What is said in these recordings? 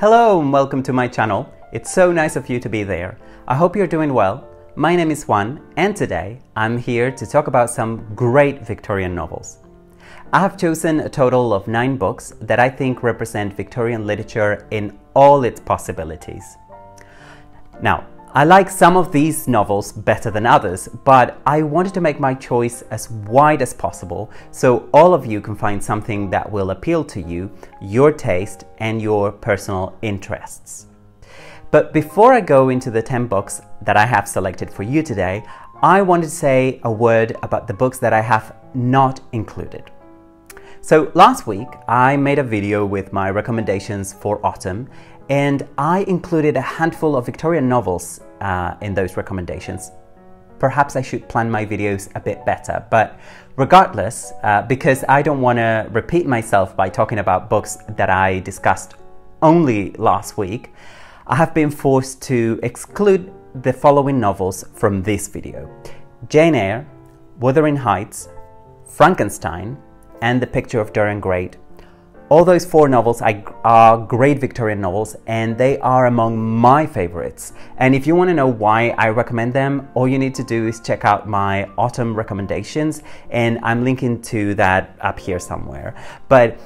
Hello and welcome to my channel. It's so nice of you to be there. I hope you're doing well. My name is Juan and today I'm here to talk about some great Victorian novels. I have chosen a total of nine books that I think represent Victorian literature in all its possibilities. Now, I like some of these novels better than others, but I wanted to make my choice as wide as possible so all of you can find something that will appeal to you, your taste, and your personal interests. But before I go into the 10 books that I have selected for you today, I wanted to say a word about the books that I have not included. So last week I made a video with my recommendations for autumn and I included a handful of Victorian novels uh, in those recommendations. Perhaps I should plan my videos a bit better, but regardless, uh, because I don't want to repeat myself by talking about books that I discussed only last week, I have been forced to exclude the following novels from this video. Jane Eyre, Wuthering Heights, Frankenstein, and The Picture of Dorian Gray. All those four novels are great Victorian novels and they are among my favorites. And if you want to know why I recommend them, all you need to do is check out my autumn recommendations and I'm linking to that up here somewhere. But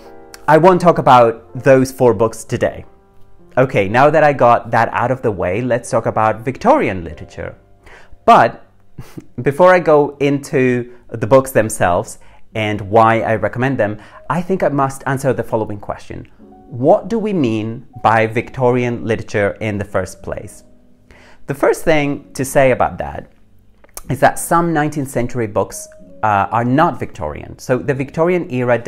I won't talk about those four books today. Okay, now that I got that out of the way, let's talk about Victorian literature. But before I go into the books themselves, and why I recommend them, I think I must answer the following question. What do we mean by Victorian literature in the first place? The first thing to say about that is that some 19th century books uh, are not Victorian. So the Victorian era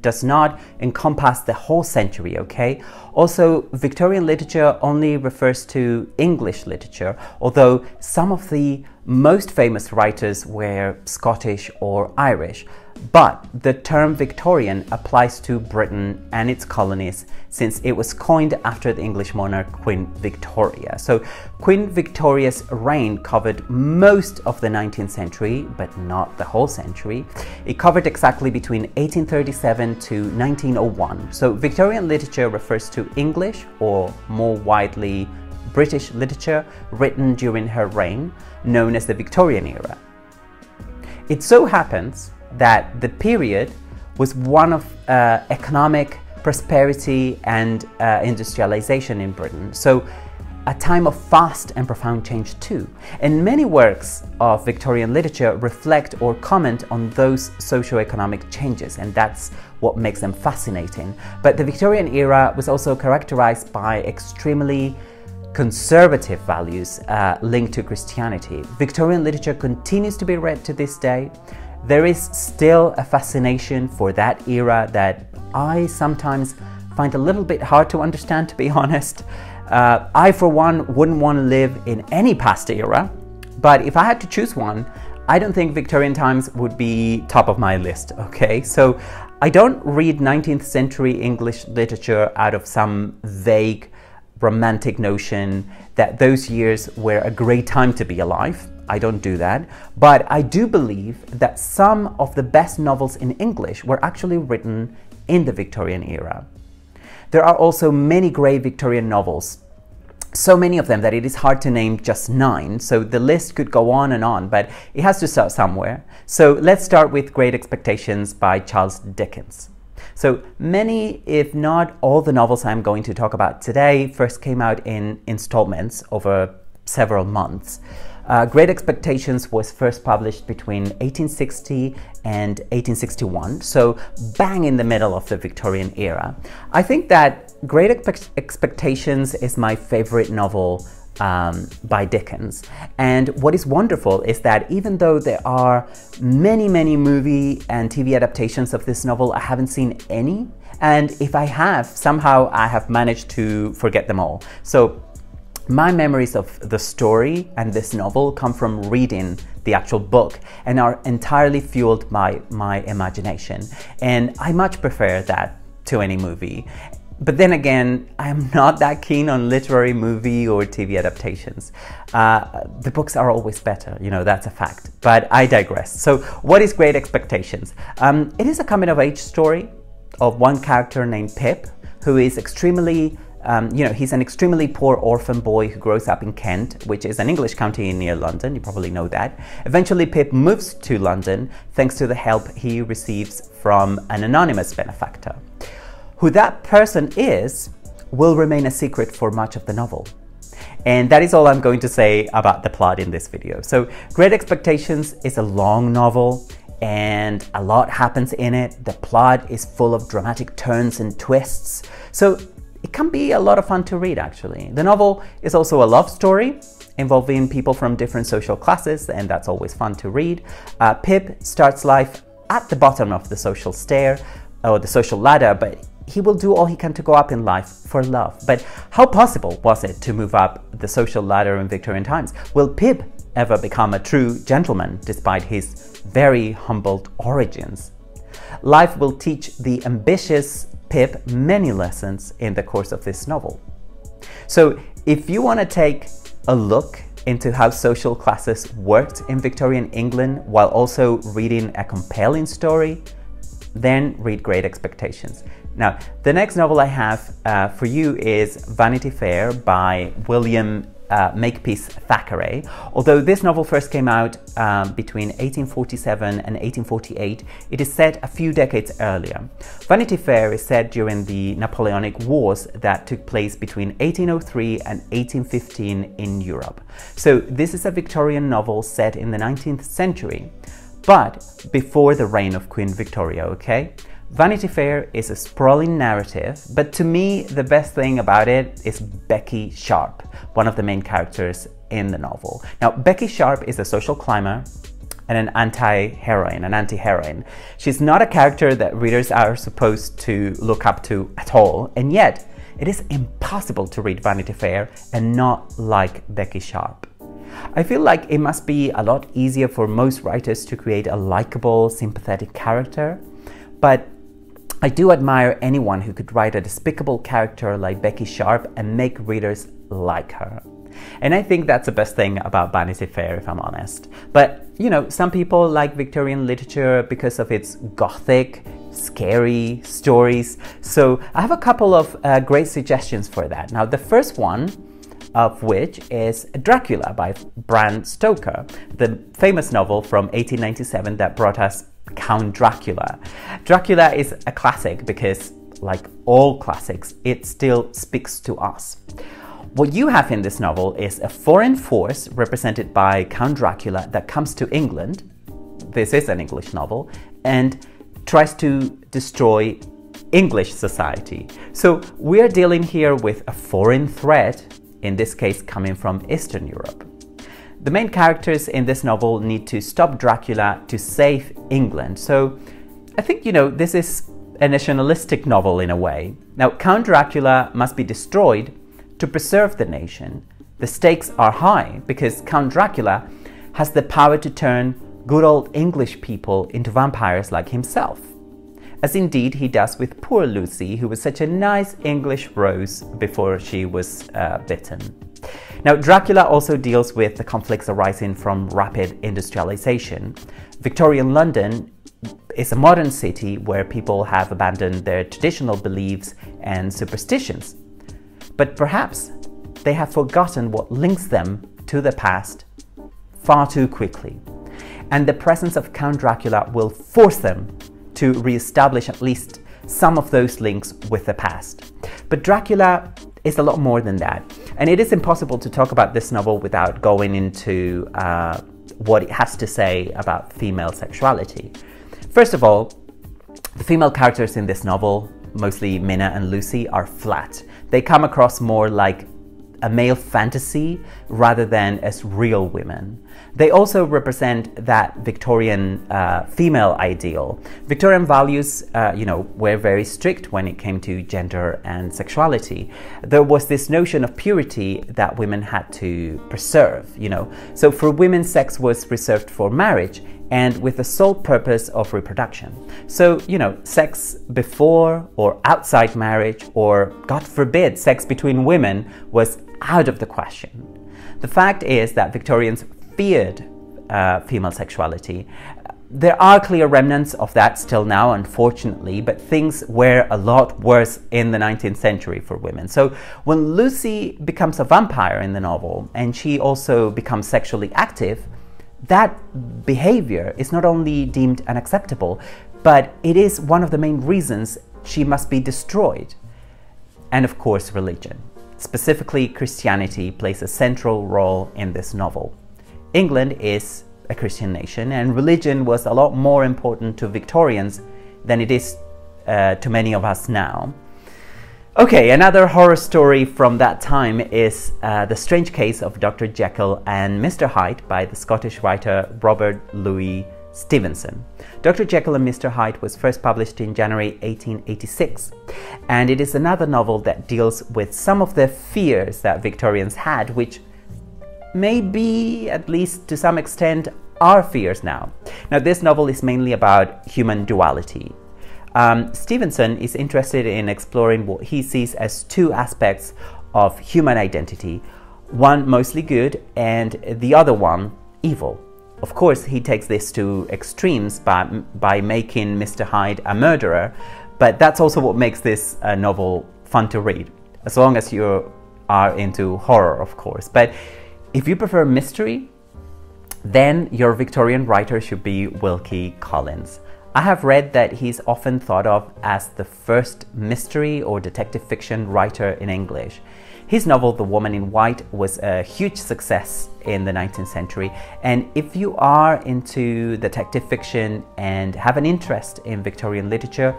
does not encompass the whole century, okay? Also, Victorian literature only refers to English literature, although some of the most famous writers were Scottish or Irish. But the term Victorian applies to Britain and its colonies since it was coined after the English monarch Queen Victoria. So Queen Victoria's reign covered most of the 19th century, but not the whole century. It covered exactly between 1837 to 1901. So Victorian literature refers to English or more widely British literature written during her reign, known as the Victorian era. It so happens that the period was one of uh, economic prosperity and uh, industrialization in Britain. So a time of fast and profound change too. And many works of Victorian literature reflect or comment on those socio-economic changes, and that's what makes them fascinating. But the Victorian era was also characterized by extremely conservative values uh, linked to Christianity. Victorian literature continues to be read to this day. There is still a fascination for that era that I sometimes find a little bit hard to understand, to be honest. Uh, I, for one, wouldn't want to live in any past era, but if I had to choose one, I don't think Victorian times would be top of my list, okay? So I don't read 19th century English literature out of some vague romantic notion that those years were a great time to be alive. I don't do that. But I do believe that some of the best novels in English were actually written in the Victorian era. There are also many great Victorian novels, so many of them that it is hard to name just nine, so the list could go on and on, but it has to start somewhere. So let's start with Great Expectations by Charles Dickens. So many, if not all the novels I'm going to talk about today first came out in installments over several months. Uh, Great Expectations was first published between 1860 and 1861, so bang in the middle of the Victorian era. I think that Great Expe Expectations is my favorite novel um, by Dickens. And what is wonderful is that even though there are many, many movie and TV adaptations of this novel, I haven't seen any. And if I have, somehow I have managed to forget them all. So my memories of the story and this novel come from reading the actual book and are entirely fueled by my imagination. And I much prefer that to any movie. But then again, I'm not that keen on literary movie or TV adaptations. Uh, the books are always better, you know, that's a fact. But I digress. So, what is Great Expectations? Um, it is a coming of age story of one character named Pip who is extremely um, you know, he's an extremely poor orphan boy who grows up in Kent, which is an English county near London. You probably know that. Eventually, Pip moves to London thanks to the help he receives from an anonymous benefactor. Who that person is will remain a secret for much of the novel. And that is all I'm going to say about the plot in this video. So, Great Expectations is a long novel and a lot happens in it. The plot is full of dramatic turns and twists. So, it can be a lot of fun to read actually. The novel is also a love story involving people from different social classes, and that's always fun to read. Uh, Pip starts life at the bottom of the social stair or the social ladder, but he will do all he can to go up in life for love. But how possible was it to move up the social ladder in Victorian times? Will Pip ever become a true gentleman despite his very humbled origins? Life will teach the ambitious Pip many lessons in the course of this novel. So, if you want to take a look into how social classes worked in Victorian England while also reading a compelling story, then read Great Expectations. Now, the next novel I have uh, for you is Vanity Fair by William uh, Makepeace Thackeray. Although this novel first came out um, between 1847 and 1848, it is set a few decades earlier. Vanity Fair is set during the Napoleonic Wars that took place between 1803 and 1815 in Europe. So this is a Victorian novel set in the 19th century, but before the reign of Queen Victoria, okay? Vanity Fair is a sprawling narrative, but to me, the best thing about it is Becky Sharp, one of the main characters in the novel. Now, Becky Sharp is a social climber and an anti-heroine, an anti-heroine. She's not a character that readers are supposed to look up to at all, and yet it is impossible to read Vanity Fair and not like Becky Sharp. I feel like it must be a lot easier for most writers to create a likable, sympathetic character, but I do admire anyone who could write a despicable character like Becky Sharp and make readers like her. And I think that's the best thing about Vanity Fair, if I'm honest. But, you know, some people like Victorian literature because of its gothic, scary stories. So I have a couple of uh, great suggestions for that. Now, the first one of which is Dracula by Bram Stoker, the famous novel from 1897 that brought us Count Dracula. Dracula is a classic because, like all classics, it still speaks to us. What you have in this novel is a foreign force represented by Count Dracula that comes to England. This is an English novel and tries to destroy English society. So we are dealing here with a foreign threat, in this case coming from Eastern Europe. The main characters in this novel need to stop Dracula to save England. So I think, you know, this is a nationalistic novel in a way. Now, Count Dracula must be destroyed to preserve the nation. The stakes are high because Count Dracula has the power to turn good old English people into vampires like himself. As indeed he does with poor Lucy, who was such a nice English rose before she was uh, bitten. Now, Dracula also deals with the conflicts arising from rapid industrialization. Victorian London is a modern city where people have abandoned their traditional beliefs and superstitions. But perhaps they have forgotten what links them to the past far too quickly. And the presence of Count Dracula will force them to re-establish at least some of those links with the past. But Dracula is a lot more than that. And it is impossible to talk about this novel without going into uh, what it has to say about female sexuality. First of all, the female characters in this novel, mostly Mina and Lucy, are flat. They come across more like a male fantasy rather than as real women. They also represent that Victorian uh, female ideal. Victorian values, uh, you know, were very strict when it came to gender and sexuality. There was this notion of purity that women had to preserve, you know. So for women, sex was reserved for marriage and with the sole purpose of reproduction. So, you know, sex before or outside marriage, or God forbid, sex between women was out of the question. The fact is that Victorians feared uh, female sexuality. there are clear remnants of that still now, unfortunately, but things were a lot worse in the 19th century for women. So when Lucy becomes a vampire in the novel and she also becomes sexually active, that behavior is not only deemed unacceptable, but it is one of the main reasons she must be destroyed. And of course, religion. Specifically, Christianity plays a central role in this novel. England is a Christian nation, and religion was a lot more important to Victorians than it is uh, to many of us now. Okay, another horror story from that time is uh, The Strange Case of Dr. Jekyll and Mr. Hyde by the Scottish writer Robert Louis Stevenson. Dr. Jekyll and Mr. Hyde was first published in January 1886, and it is another novel that deals with some of the fears that Victorians had, which maybe, at least to some extent, our fears now. Now, this novel is mainly about human duality. Um, Stevenson is interested in exploring what he sees as two aspects of human identity one mostly good, and the other one evil. Of course, he takes this to extremes by, by making Mr. Hyde a murderer, but that's also what makes this uh, novel fun to read, as long as you are into horror, of course. But if you prefer mystery, then your Victorian writer should be Wilkie Collins. I have read that he's often thought of as the first mystery or detective fiction writer in English. His novel, The Woman in White, was a huge success in the 19th century. And if you are into detective fiction and have an interest in Victorian literature,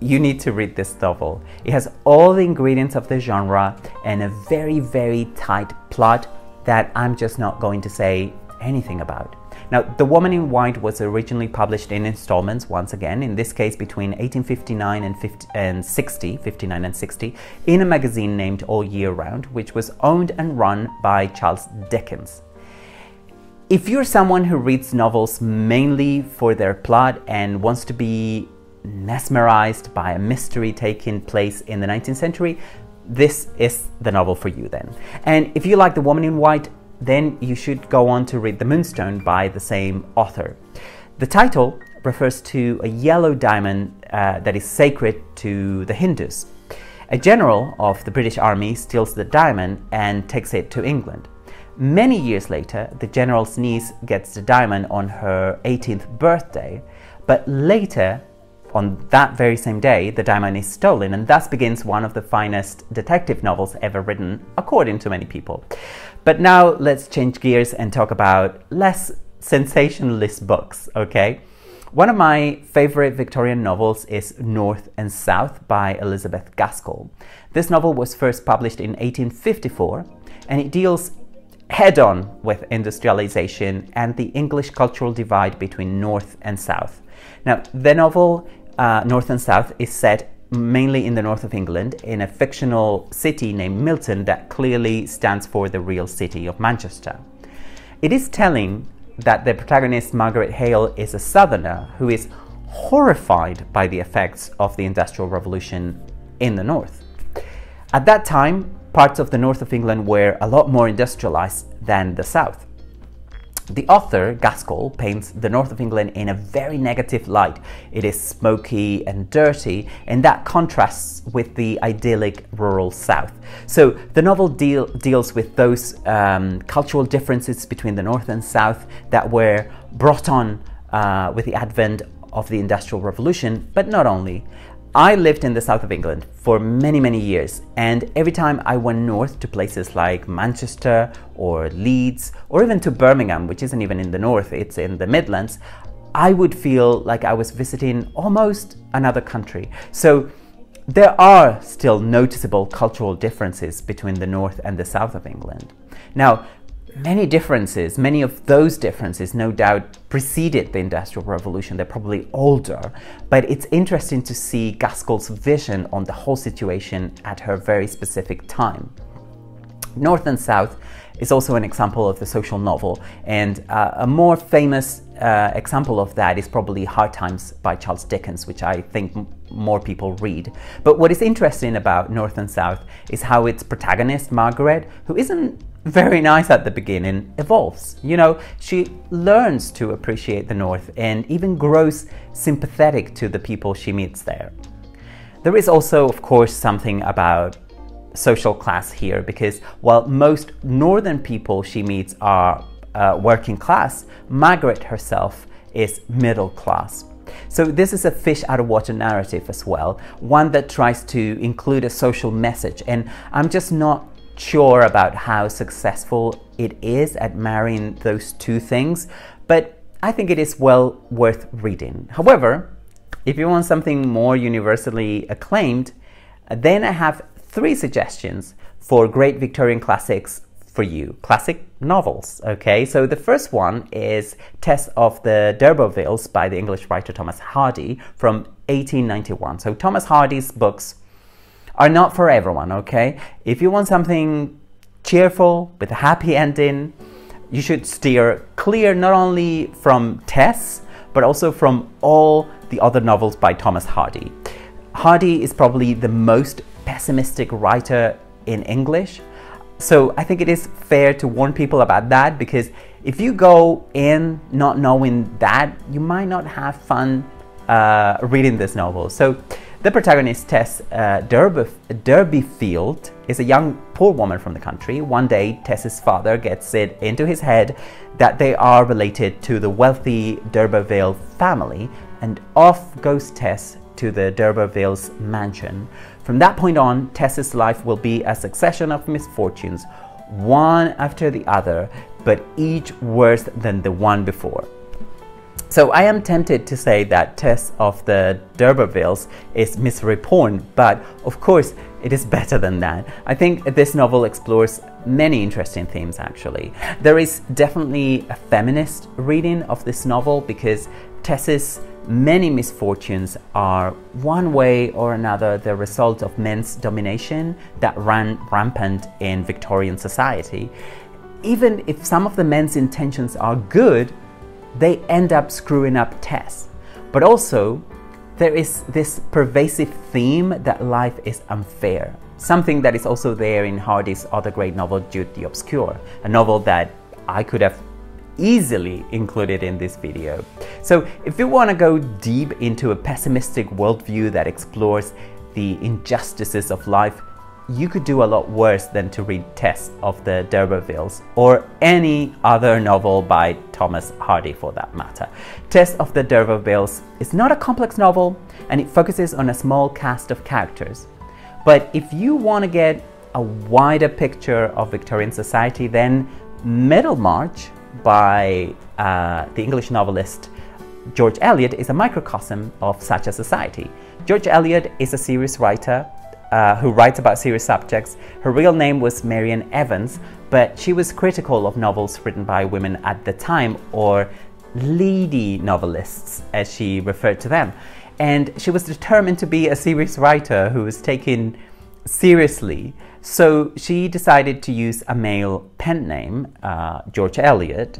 you need to read this novel. It has all the ingredients of the genre and a very, very tight plot that I'm just not going to say anything about. Now, The Woman in White was originally published in installments, once again, in this case between 1859 and, 50, and 60, 59 and 60, in a magazine named All Year Round, which was owned and run by Charles Dickens. If you're someone who reads novels mainly for their plot and wants to be mesmerized by a mystery taking place in the 19th century, this is the novel for you then. And if you like The Woman in White, then you should go on to read The Moonstone by the same author. The title refers to a yellow diamond uh, that is sacred to the Hindus. A general of the British Army steals the diamond and takes it to England. Many years later, the general's niece gets the diamond on her 18th birthday, but later on that very same day, the diamond is stolen, and thus begins one of the finest detective novels ever written, according to many people. But now let's change gears and talk about less sensationalist books, okay? One of my favorite Victorian novels is North and South by Elizabeth Gaskell. This novel was first published in 1854 and it deals head on with industrialization and the English cultural divide between North and South. Now, the novel uh, North and South is set mainly in the north of England in a fictional city named Milton that clearly stands for the real city of Manchester. It is telling that the protagonist Margaret Hale is a southerner who is horrified by the effects of the Industrial Revolution in the north. At that time, parts of the north of England were a lot more industrialized than the south. The author, Gaskell, paints the north of England in a very negative light. It is smoky and dirty, and that contrasts with the idyllic rural south. So the novel deal, deals with those um, cultural differences between the north and south that were brought on uh, with the advent of the Industrial Revolution, but not only. I lived in the south of England for many, many years, and every time I went north to places like Manchester or Leeds or even to Birmingham, which isn't even in the north, it's in the Midlands, I would feel like I was visiting almost another country. So there are still noticeable cultural differences between the north and the south of England. Now, many differences, many of those differences, no doubt, preceded the Industrial Revolution. They're probably older, but it's interesting to see Gaskell's vision on the whole situation at her very specific time. North and South is also an example of the social novel, and uh, a more famous uh, example of that is probably Hard Times by Charles Dickens, which I think more people read. But what is interesting about North and South is how its protagonist, Margaret, who isn't very nice at the beginning, evolves. You know, she learns to appreciate the North and even grows sympathetic to the people she meets there. There is also, of course, something about social class here because while most northern people she meets are uh, working class, Margaret herself is middle class. So this is a fish out of water narrative as well, one that tries to include a social message. And I'm just not sure about how successful it is at marrying those two things, but I think it is well worth reading. However, if you want something more universally acclaimed, then I have three suggestions for great Victorian classics for you. Classic novels, okay? So the first one is Tess of the D'Urbervilles by the English writer Thomas Hardy from 1891. So Thomas Hardy's books are not for everyone, okay? If you want something cheerful with a happy ending, you should steer clear not only from Tess, but also from all the other novels by Thomas Hardy. Hardy is probably the most pessimistic writer in English. So I think it is fair to warn people about that because if you go in not knowing that, you might not have fun uh, reading this novel. So the protagonist, Tess uh, Derby, Durbeyfield, is a young poor woman from the country. One day, Tess's father gets it into his head that they are related to the wealthy D'Urberville family, and off goes Tess to the D'Urbervilles mansion. From that point on, Tess's life will be a succession of misfortunes, one after the other, but each worse than the one before. So I am tempted to say that Tess of the D'Urbervilles is misery porn, but of course it is better than that. I think this novel explores many interesting themes actually. There is definitely a feminist reading of this novel because Tess's many misfortunes are one way or another the result of men's domination that ran rampant in Victorian society. Even if some of the men's intentions are good, they end up screwing up Tess. But also, there is this pervasive theme that life is unfair. Something that is also there in Hardy's other great novel, Jude the Obscure, a novel that I could have easily included in this video. So if you want to go deep into a pessimistic worldview that explores the injustices of life, you could do a lot worse than to read Tess of the D'Urbervilles or any other novel by Thomas Hardy for that matter. Tess of the D'Urbervilles is not a complex novel and it focuses on a small cast of characters. But if you want to get a wider picture of Victorian society, then Middlemarch by uh, the English novelist George Eliot is a microcosm of such a society. George Eliot is a serious writer uh, who writes about serious subjects. Her real name was Marian Evans, but she was critical of novels written by women at the time, or lady novelists, as she referred to them. And she was determined to be a serious writer who was taken seriously. So she decided to use a male pen name, uh, George Eliot.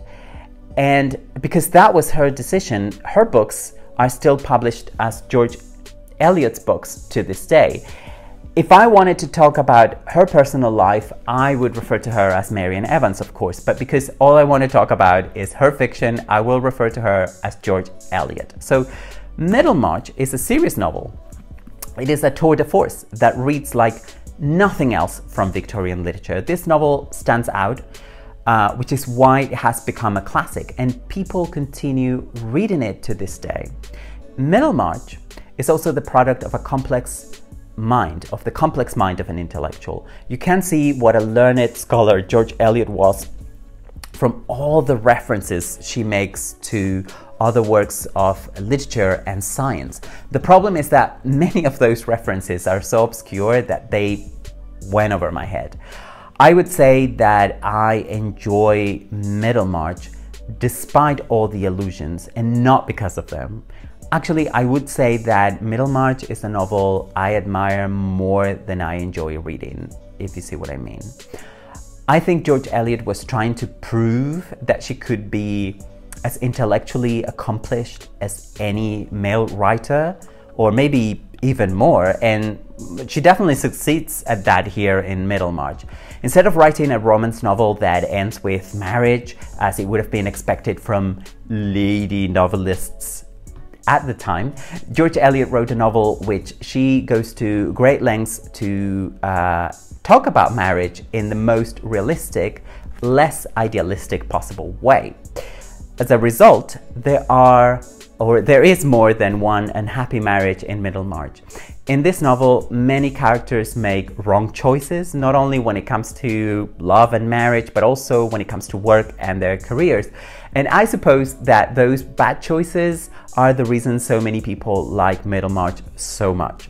And because that was her decision, her books are still published as George Eliot's books to this day. If I wanted to talk about her personal life, I would refer to her as Marian Evans, of course, but because all I want to talk about is her fiction, I will refer to her as George Eliot. So, Middlemarch is a serious novel. It is a tour de force that reads like nothing else from Victorian literature. This novel stands out, uh, which is why it has become a classic, and people continue reading it to this day. Middlemarch is also the product of a complex mind, of the complex mind of an intellectual. You can see what a learned scholar George Eliot was from all the references she makes to other works of literature and science. The problem is that many of those references are so obscure that they went over my head. I would say that I enjoy Middlemarch despite all the illusions and not because of them. Actually, I would say that Middlemarch is a novel I admire more than I enjoy reading, if you see what I mean. I think George Eliot was trying to prove that she could be as intellectually accomplished as any male writer, or maybe even more, and she definitely succeeds at that here in Middlemarch. Instead of writing a romance novel that ends with marriage, as it would have been expected from lady novelists at the time, George Eliot wrote a novel which she goes to great lengths to uh, talk about marriage in the most realistic, less idealistic possible way. As a result, there are or there is more than one unhappy marriage in Middlemarch. In this novel, many characters make wrong choices, not only when it comes to love and marriage, but also when it comes to work and their careers. And I suppose that those bad choices are the reason so many people like Middlemarch so much.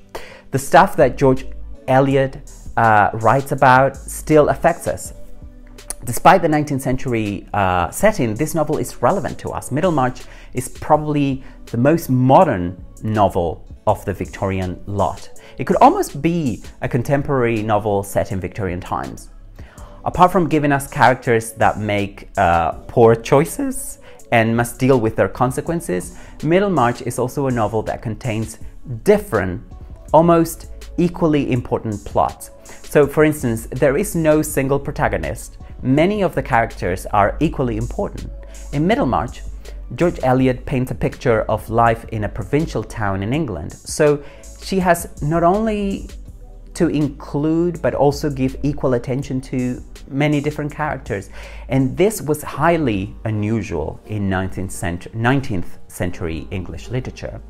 The stuff that George Eliot uh, writes about still affects us. Despite the 19th century uh, setting, this novel is relevant to us. Middlemarch is probably the most modern novel of the Victorian lot. It could almost be a contemporary novel set in Victorian times. Apart from giving us characters that make uh, poor choices and must deal with their consequences, Middlemarch is also a novel that contains different, almost equally important plots. So, for instance, there is no single protagonist many of the characters are equally important. In Middlemarch, George Eliot paints a picture of life in a provincial town in England. So she has not only to include but also give equal attention to many different characters. And this was highly unusual in 19th century, 19th century English literature.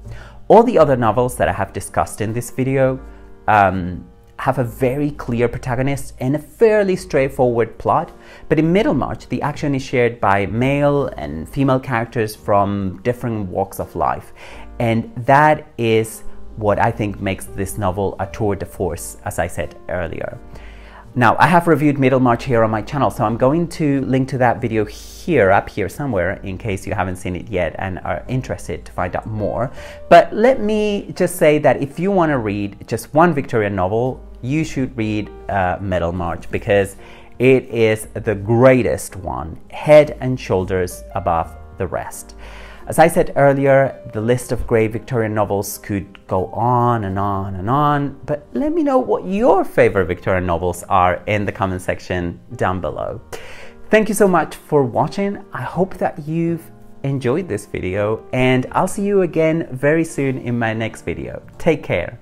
All the other novels that I have discussed in this video um, have a very clear protagonist and a fairly straightforward plot, but in Middlemarch, the action is shared by male and female characters from different walks of life. And that is what I think makes this novel a tour de force, as I said earlier. Now, I have reviewed Middlemarch here on my channel, so I'm going to link to that video here, up here somewhere, in case you haven't seen it yet and are interested to find out more. But let me just say that if you want to read just one Victorian novel, you should read uh, Middlemarch because it is the greatest one, head and shoulders above the rest. As I said earlier, the list of great Victorian novels could go on and on and on, but let me know what your favorite Victorian novels are in the comment section down below. Thank you so much for watching. I hope that you've enjoyed this video and I'll see you again very soon in my next video. Take care.